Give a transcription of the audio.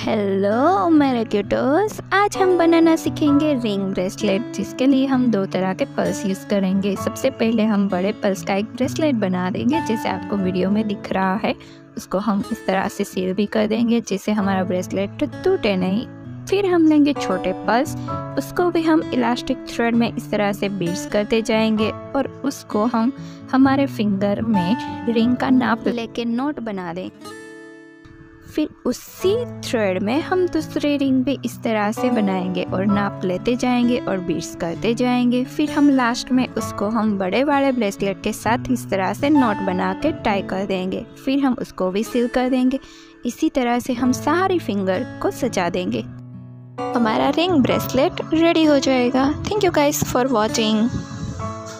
Hello मेरे क्यूटोस आज हम बनाना सीखेंगे रिंग ब्रेसलेट जिसके लिए हम दो तरह के पर्स यूज़ करेंगे। सबसे पहले हम बड़े पर्स का एक ब्रेसलेट बना देंगे, जैसे आपको वीडियो में दिख रहा है। उसको हम इस तरह से सील भी कर देंगे, जिससे हमारा ब्रेसलेट टूटे नहीं। फिर हम लेंगे छोटे पर्स उसको भी हम इलास्टिक थ्रेड में इस तरह से बीट्स करते जाएँगे और उसको हम हमारे फिंगर में रिंग का नाप लेके नोट बना देंगे फिर उसी थ्रेड में हम दूसरे रिंग भी इस तरह से बनाएँगे और नाप लेते जाएँगे और बीट्स करते जाएँगे। फिर हम लास्ट में उसको हम बड़े बड़े ब्रेसलेट के साथ इस तरह से नोट बना के टाई कर देंगे। फिर हम उसको भी सील कर देंगे। इसी तरह से हम सारी फिंगर को सजा देंगे। हमारा रिंग ब्रेसलेट रेडी हो जाएगा। Thank you guys for watching